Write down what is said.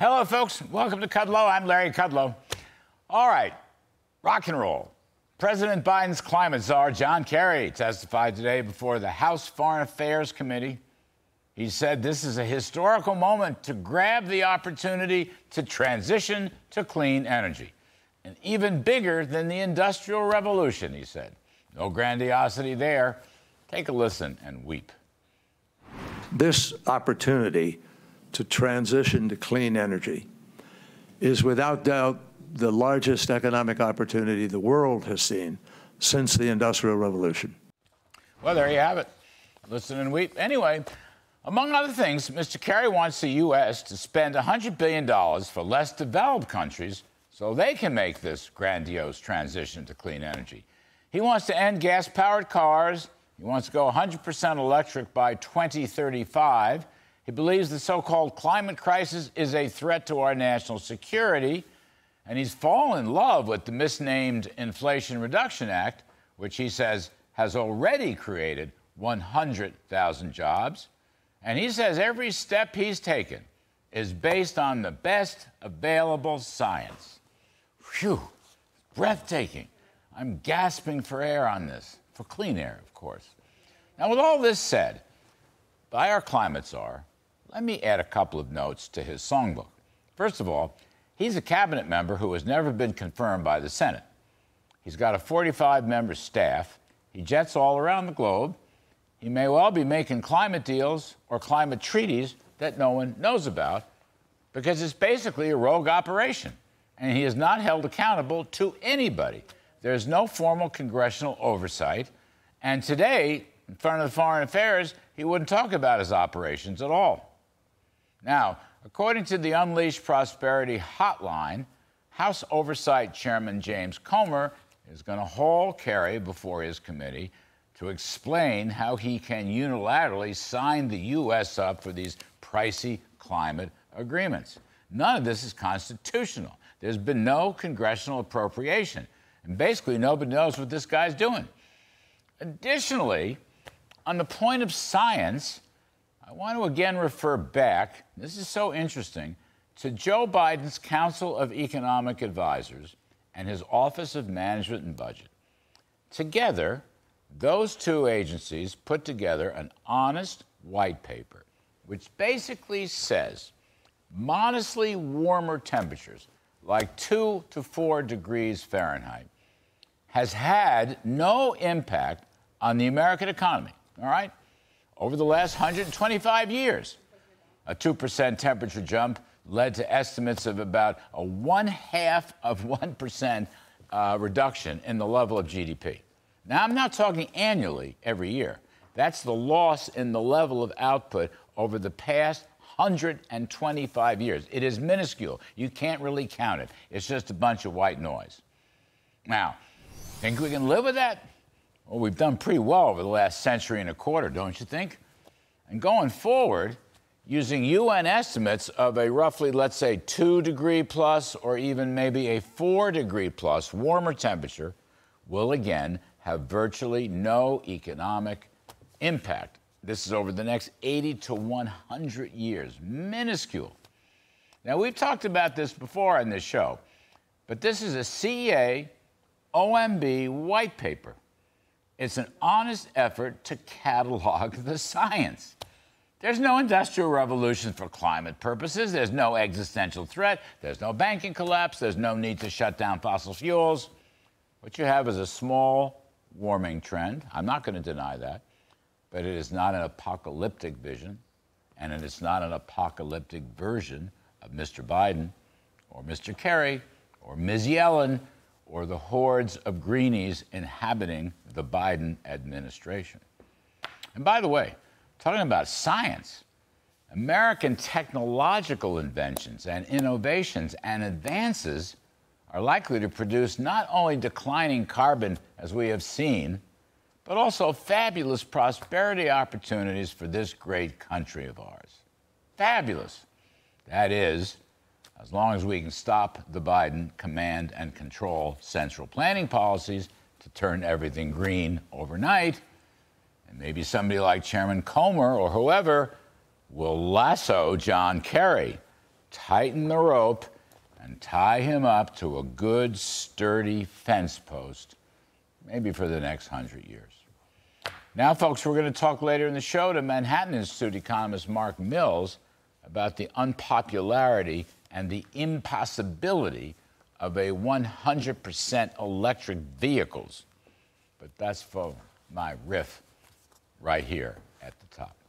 Hello, folks. Welcome to Kudlow. I'm Larry Kudlow. All right, rock and roll. President Biden's climate czar, John Kerry, testified today before the House Foreign Affairs Committee. He said this is a historical moment to grab the opportunity to transition to clean energy. And even bigger than the Industrial Revolution, he said. No grandiosity there. Take a listen and weep. This opportunity to transition to clean energy is without doubt the largest economic opportunity the world has seen since the Industrial Revolution. Well, there you have it. Listen and weep. Anyway, among other things, Mr. Kerry wants the U.S. to spend $100 billion for less developed countries so they can make this grandiose transition to clean energy. He wants to end gas powered cars. He wants to go 100% electric by 2035. He believes the so called climate crisis is a threat to our national security. And he's fallen in love with the misnamed Inflation Reduction Act, which he says has already created 100,000 jobs. And he says every step he's taken is based on the best available science. Phew, breathtaking. I'm gasping for air on this, for clean air, of course. Now, with all this said, by our climate czar, let me add a couple of notes to his songbook. First of all, he's a cabinet member who has never been confirmed by the Senate. He's got a 45 member staff. He jets all around the globe. He may well be making climate deals or climate treaties that no one knows about because it's basically a rogue operation. And he is not held accountable to anybody. There's no formal congressional oversight. And today, in front of the Foreign Affairs, he wouldn't talk about his operations at all. Now, according to the Unleashed Prosperity Hotline, House Oversight Chairman James Comer is going to haul Kerry before his committee to explain how he can unilaterally sign the U.S. up for these pricey climate agreements. None of this is constitutional. There's been no congressional appropriation. And basically, nobody knows what this guy's doing. Additionally, on the point of science, I want to again refer back, this is so interesting, to Joe Biden's Council of Economic Advisors and his Office of Management and Budget. Together, those two agencies put together an honest white paper, which basically says modestly warmer temperatures, like two to four degrees Fahrenheit, has had no impact on the American economy. All right? Over the last 125 years, a 2% temperature jump led to estimates of about a one half of 1% uh, reduction in the level of GDP. Now, I'm not talking annually every year. That's the loss in the level of output over the past 125 years. It is minuscule. You can't really count it. It's just a bunch of white noise. Now, think we can live with that? Well, we've done pretty well over the last century and a quarter, don't you think? And going forward, using UN estimates of a roughly, let's say, two degree plus or even maybe a four degree plus warmer temperature will again have virtually no economic impact. This is over the next 80 to 100 years, minuscule. Now, we've talked about this before on this show, but this is a CEA OMB white paper. It's an honest effort to catalog the science. There's no industrial revolution for climate purposes. There's no existential threat. There's no banking collapse. There's no need to shut down fossil fuels. What you have is a small warming trend. I'm not going to deny that. But it is not an apocalyptic vision, and it is not an apocalyptic version of Mr. Biden or Mr. Kerry or Ms. Yellen or the hordes of greenies inhabiting the Biden administration. And by the way, talking about science, American technological inventions and innovations and advances are likely to produce not only declining carbon, as we have seen, but also fabulous prosperity opportunities for this great country of ours. Fabulous. That is, as long as we can stop the Biden command and control central planning policies to turn everything green overnight, and maybe somebody like Chairman Comer or whoever will lasso John Kerry tighten the rope and tie him up to a good, sturdy fence post, maybe for the next hundred years. Now, folks, we're going to talk later in the show to Manhattan Institute economist Mark Mills about the unpopularity and the impossibility of a 100% electric vehicles. But that's for my riff right here at the top.